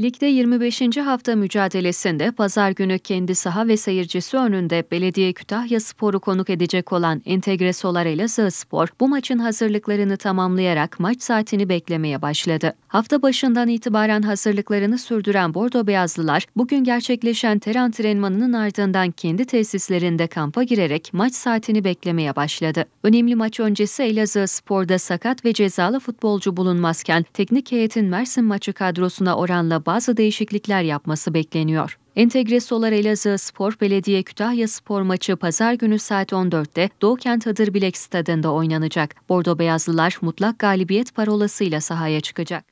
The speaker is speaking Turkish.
Ligde 25. hafta mücadelesinde pazar günü kendi saha ve seyircisi önünde Belediye Kütahya Spor'u konuk edecek olan Entegre Solar Elazığ Spor bu maçın hazırlıklarını tamamlayarak maç saatini beklemeye başladı. Hafta başından itibaren hazırlıklarını sürdüren Bordo Beyazlılar bugün gerçekleşen ter antrenmanının ardından kendi tesislerinde kampa girerek maç saatini beklemeye başladı. Önemli maç öncesi Elazığ Spor'da sakat ve cezalı futbolcu bulunmazken teknik heyetin Mersin maçı kadrosuna oranla bazı değişiklikler yapması bekleniyor. Entegre Solar Elazığ Spor Belediye Kütahya Spor maçı pazar günü saat 14'te Doğukent Hıdırbilek Stadında oynanacak. Bordo Beyazlılar mutlak galibiyet parolasıyla sahaya çıkacak.